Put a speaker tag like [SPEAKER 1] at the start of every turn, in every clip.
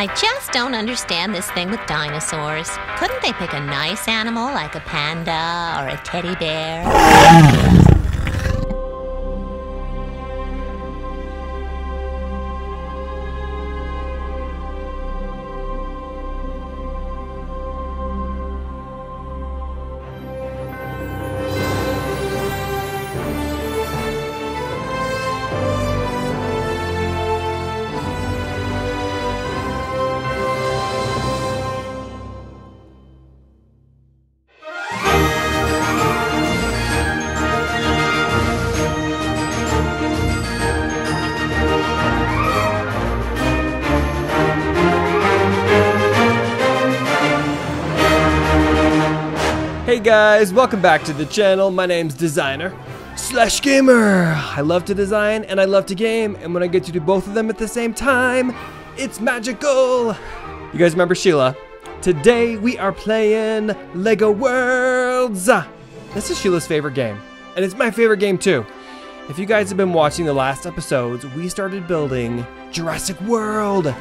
[SPEAKER 1] I just don't understand this thing with dinosaurs. Couldn't they pick a nice animal like a panda or a teddy bear?
[SPEAKER 2] Guys, welcome back to the channel. My name's Designer slash Gamer. I love to design and I love to game, and when I get to do both of them at the same time, it's magical. You guys remember Sheila? Today we are playing Lego Worlds. This is Sheila's favorite game, and it's my favorite game too. If you guys have been watching the last episodes, we started building Jurassic World.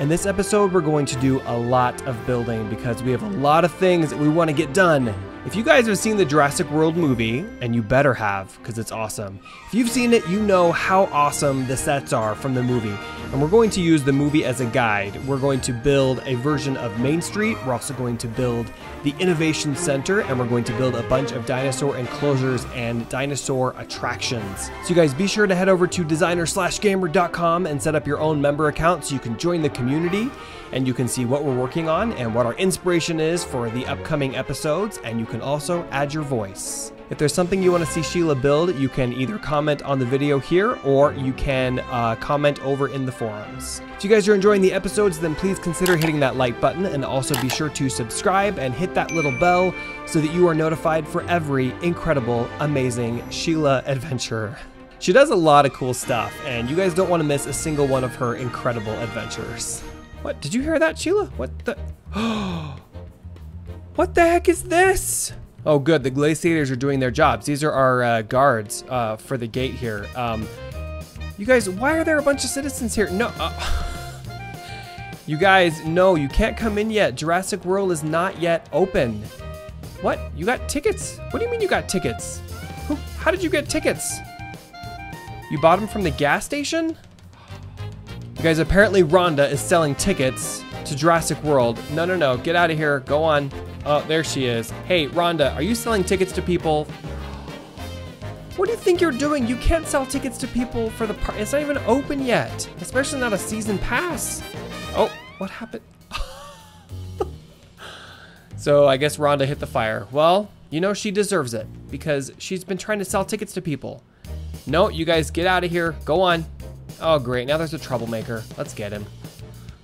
[SPEAKER 2] In this episode, we're going to do a lot of building because we have a lot of things that we want to get done. If you guys have seen the Jurassic World movie, and you better have because it's awesome, if you've seen it, you know how awesome the sets are from the movie. And we're going to use the movie as a guide. We're going to build a version of Main Street. We're also going to build the Innovation Center, and we're going to build a bunch of dinosaur enclosures and dinosaur attractions. So you guys be sure to head over to designerslashgamer.com and set up your own member account so you can join the community and you can see what we're working on and what our inspiration is for the upcoming episodes, and you can also add your voice. If there's something you want to see Sheila build, you can either comment on the video here or you can uh, comment over in the forums. If you guys are enjoying the episodes, then please consider hitting that like button and also be sure to subscribe and hit that little bell so that you are notified for every incredible, amazing Sheila adventure. She does a lot of cool stuff, and you guys don't want to miss a single one of her incredible adventures. What? Did you hear that, Sheila? What the? what the heck is this? Oh, good. The glaciators are doing their jobs. These are our uh, guards uh, for the gate here. Um, you guys, why are there a bunch of citizens here? No. Uh, you guys, no, you can't come in yet. Jurassic World is not yet open. What? You got tickets? What do you mean you got tickets? Who, how did you get tickets? You bought them from the gas station? Guys, apparently Rhonda is selling tickets to Jurassic World. No, no, no, get out of here. Go on. Oh, there she is. Hey, Rhonda, are you selling tickets to people? What do you think you're doing? You can't sell tickets to people for the park. It's not even open yet, especially not a season pass. Oh, what happened? so I guess Rhonda hit the fire. Well, you know she deserves it because she's been trying to sell tickets to people. No, you guys get out of here. Go on. Oh, great. Now there's a troublemaker. Let's get him.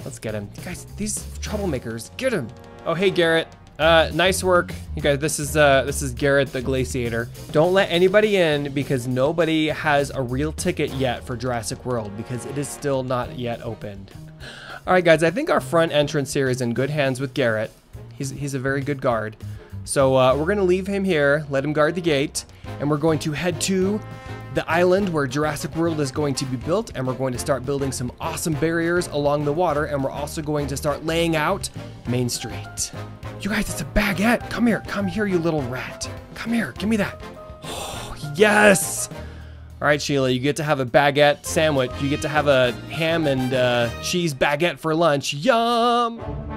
[SPEAKER 2] Let's get him. Guys, these troublemakers, get him. Oh, hey, Garrett. Uh, nice work. You guys, this is, uh, this is Garrett the Glaciator. Don't let anybody in because nobody has a real ticket yet for Jurassic World because it is still not yet opened. All right, guys, I think our front entrance here is in good hands with Garrett. He's, he's a very good guard. So uh, we're gonna leave him here, let him guard the gate, and we're going to head to the island where Jurassic World is going to be built, and we're going to start building some awesome barriers along the water, and we're also going to start laying out Main Street. You guys, it's a baguette. Come here, come here, you little rat. Come here, give me that. Oh, yes! All right, Sheila, you get to have a baguette sandwich. You get to have a ham and uh, cheese baguette for lunch. Yum!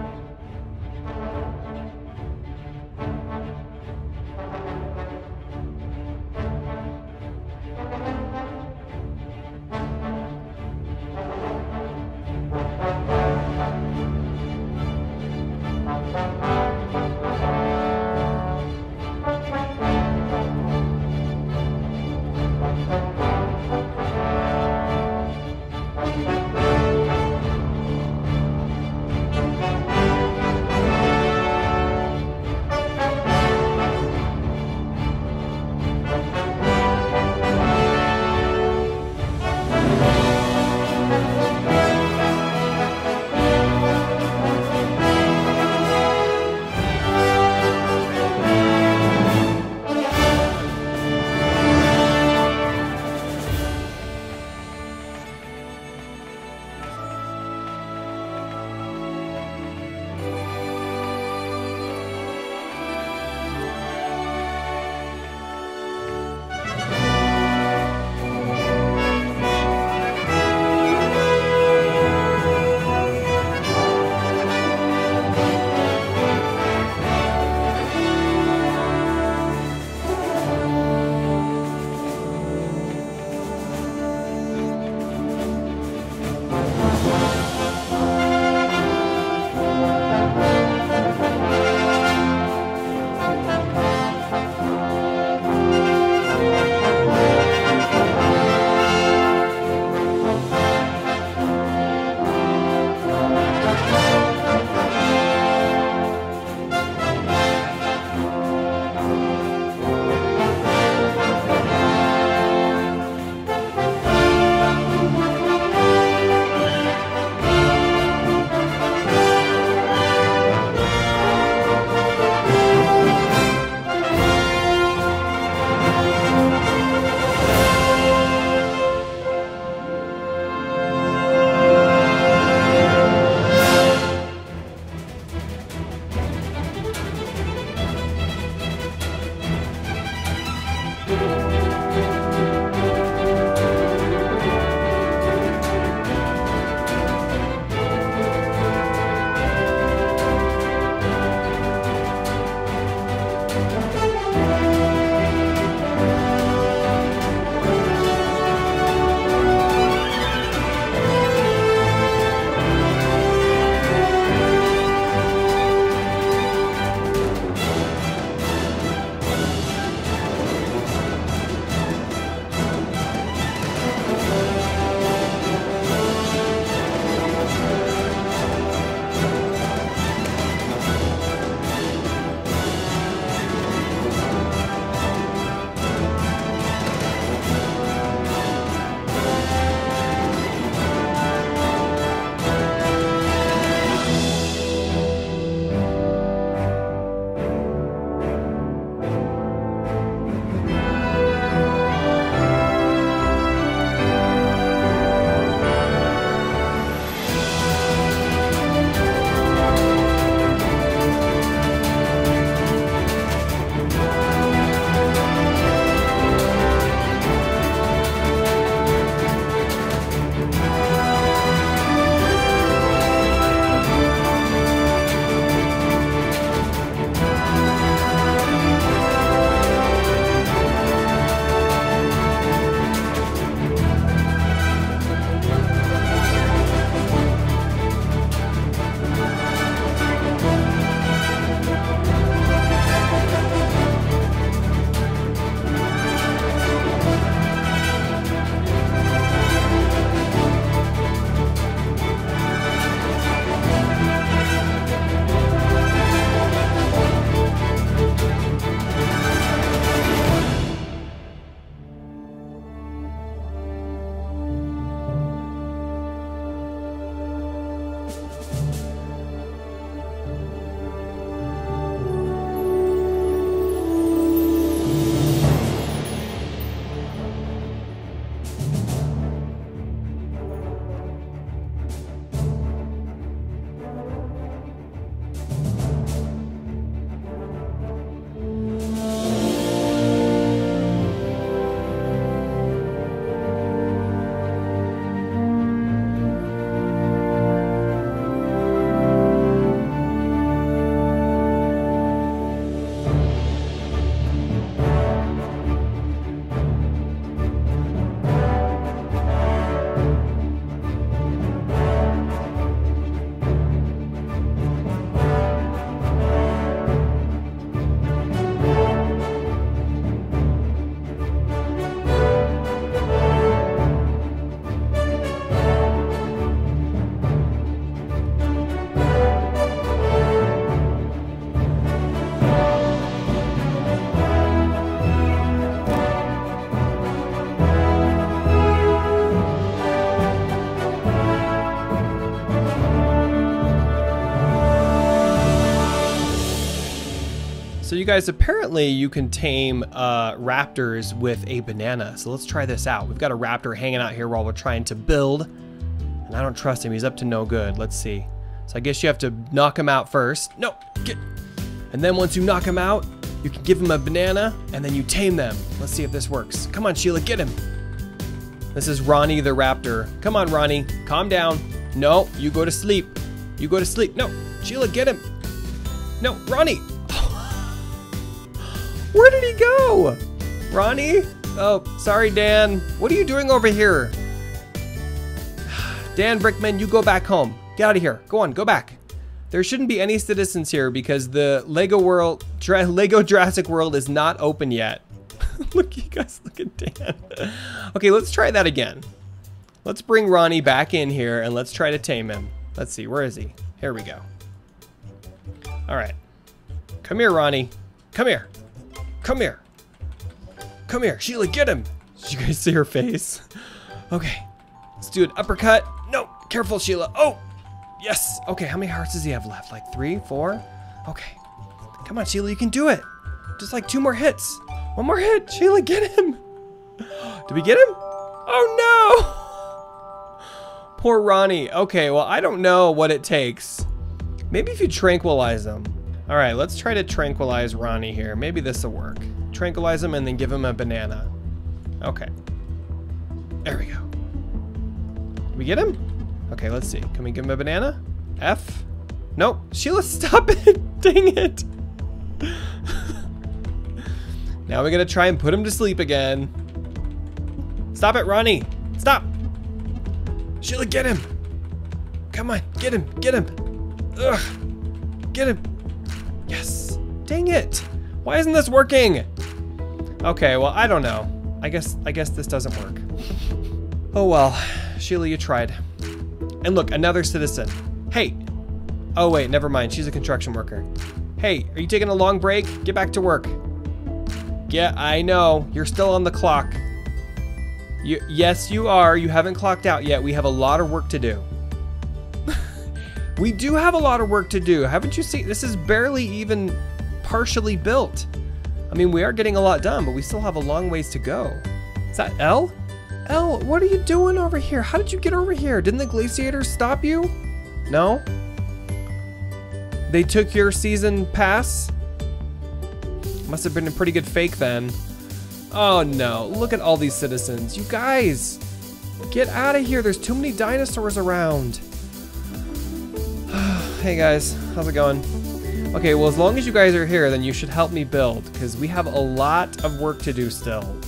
[SPEAKER 2] So you guys, apparently you can tame uh, raptors with a banana. So let's try this out. We've got a raptor hanging out here while we're trying to build. And I don't trust him. He's up to no good. Let's see. So I guess you have to knock him out first. No, get. And then once you knock him out, you can give him a banana and then you tame them. Let's see if this works. Come on, Sheila, get him. This is Ronnie the raptor. Come on, Ronnie, calm down. No, you go to sleep. You go to sleep. No, Sheila, get him. No, Ronnie. Where did he go? Ronnie? Oh, sorry, Dan. What are you doing over here? Dan Brickman, you go back home. Get out of here. Go on, go back. There shouldn't be any citizens here because the Lego World, Lego Jurassic World is not open yet. look, you guys, look at Dan. okay, let's try that again. Let's bring Ronnie back in here and let's try to tame him. Let's see, where is he? Here we go. All right. Come here, Ronnie. Come here. Come here. Come here. Sheila, get him. Did you guys see her face? Okay. Let's do an uppercut. No, careful, Sheila. Oh, yes. Okay, how many hearts does he have left? Like three, four? Okay. Come on, Sheila, you can do it. Just like two more hits. One more hit. Sheila, get him. Did we get him? Oh, no. Poor Ronnie. Okay, well, I don't know what it takes. Maybe if you tranquilize him. All right, let's try to tranquilize Ronnie here. Maybe this will work. Tranquilize him and then give him a banana. Okay. There we go. Did we get him? Okay, let's see. Can we give him a banana? F? Nope. Sheila, stop it. Dang it. now we're gonna try and put him to sleep again. Stop it, Ronnie. Stop. Sheila, get him. Come on, get him, get him. Ugh. Get him. Yes. Dang it. Why isn't this working? Okay, well, I don't know. I guess I guess this doesn't work. Oh well. Sheila, you tried. And look, another citizen. Hey. Oh wait, never mind. She's a construction worker. Hey, are you taking a long break? Get back to work. Yeah, I know. You're still on the clock. You, yes, you are. You haven't clocked out yet. We have a lot of work to do. We do have a lot of work to do. Haven't you seen? This is barely even partially built. I mean, we are getting a lot done, but we still have a long ways to go. Is that L? L, what are you doing over here? How did you get over here? Didn't the glaciators stop you? No? They took your season pass? Must have been a pretty good fake then. Oh no, look at all these citizens. You guys, get out of here. There's too many dinosaurs around. Hey guys, how's it going? Okay, well as long as you guys are here, then you should help me build, because we have a lot of work to do still.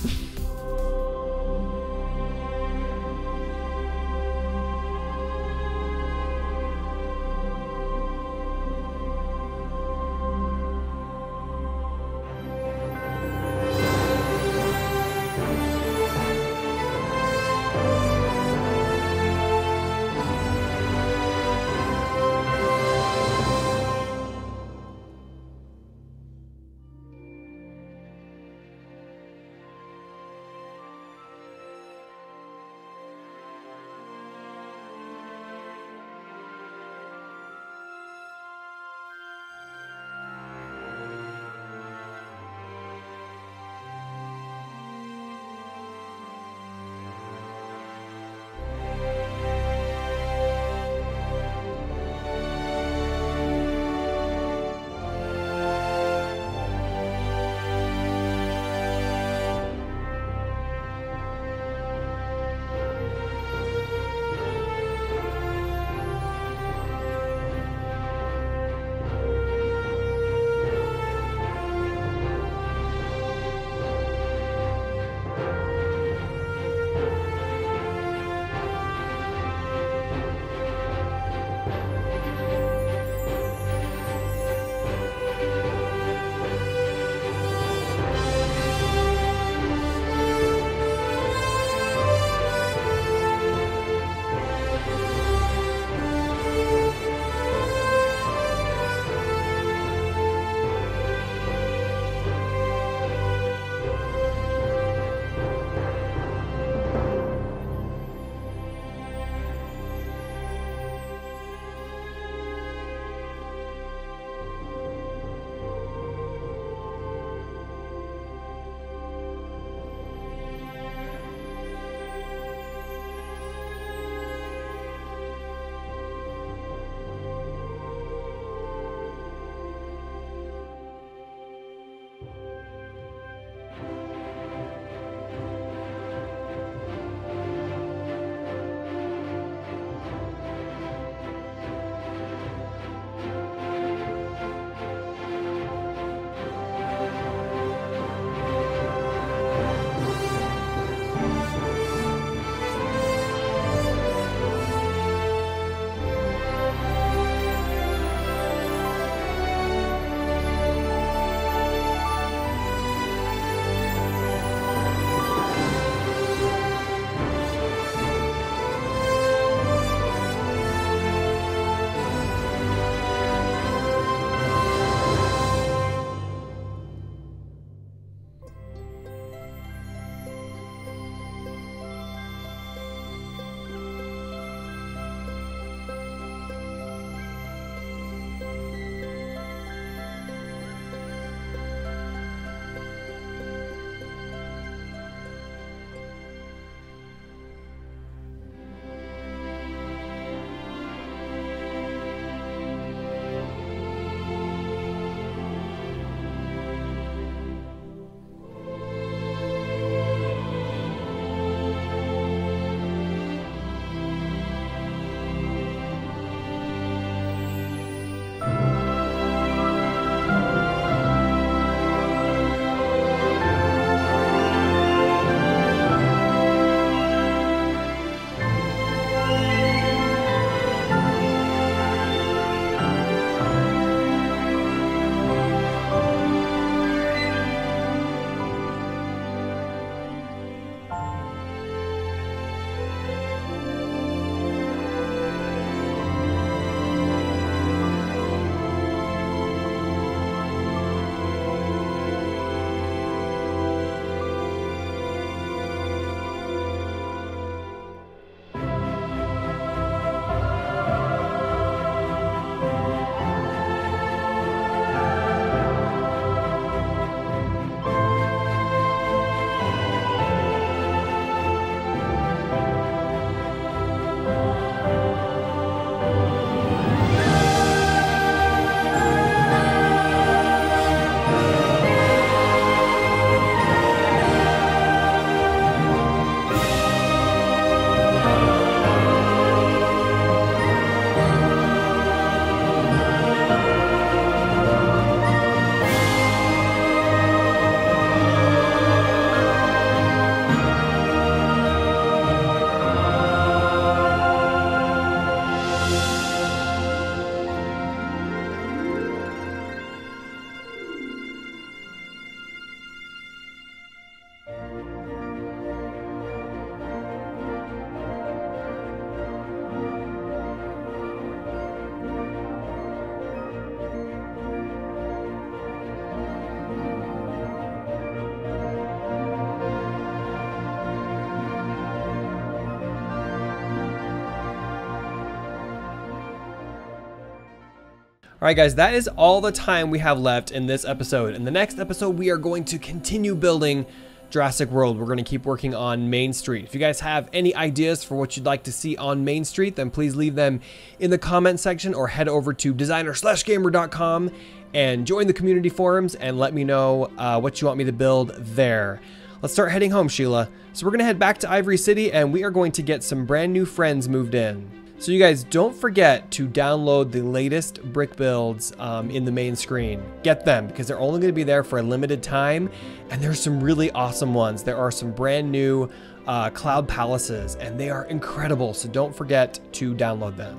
[SPEAKER 2] All right, guys, that is all the time we have left in this episode. In the next episode, we are going to continue building Jurassic World. We're going to keep working on Main Street. If you guys have any ideas for what you'd like to see on Main Street, then please leave them in the comment section or head over to designerslashgamer.com and join the community forums and let me know uh, what you want me to build there. Let's start heading home, Sheila. So we're going to head back to Ivory City and we are going to get some brand new friends moved in. So you guys don't forget to download the latest brick builds um, in the main screen. Get them because they're only going to be there for a limited time and there's some really awesome ones. There are some brand new uh, cloud palaces and they are incredible. So don't forget to download them.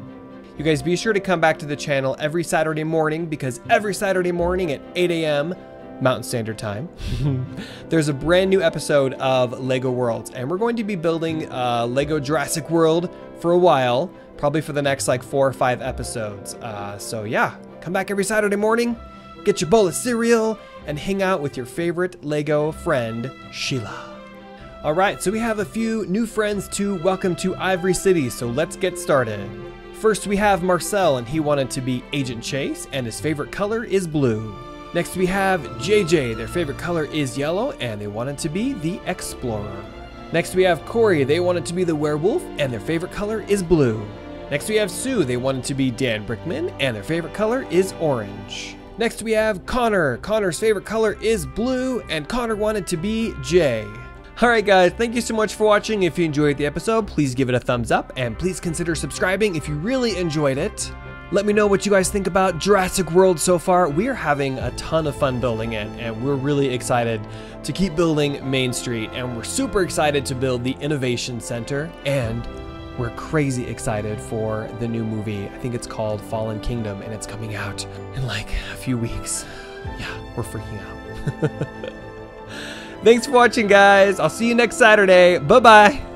[SPEAKER 2] You guys be sure to come back to the channel every Saturday morning because every Saturday morning at 8 a.m. Mountain Standard Time, there's a brand new episode of LEGO Worlds, and we're going to be building uh, LEGO Jurassic World for a while, probably for the next like four or five episodes. Uh, so yeah, come back every Saturday morning, get your bowl of cereal, and hang out with your favorite LEGO friend, Sheila. All right, so we have a few new friends to welcome to Ivory City, so let's get started. First, we have Marcel, and he wanted to be Agent Chase, and his favorite color is blue. Next we have JJ, their favorite color is yellow and they wanted to be the Explorer. Next we have Corey, they wanted to be the Werewolf and their favorite color is blue. Next we have Sue, they wanted to be Dan Brickman and their favorite color is orange. Next we have Connor, Connor's favorite color is blue and Connor wanted to be Jay. Alright guys, thank you so much for watching. If you enjoyed the episode, please give it a thumbs up and please consider subscribing if you really enjoyed it. Let me know what you guys think about Jurassic World so far. We are having a ton of fun building it, and we're really excited to keep building Main Street, and we're super excited to build the Innovation Center, and we're crazy excited for the new movie. I think it's called Fallen Kingdom, and it's coming out in like a few weeks. Yeah, we're freaking out. Thanks for watching, guys. I'll see you next Saturday. Bye bye.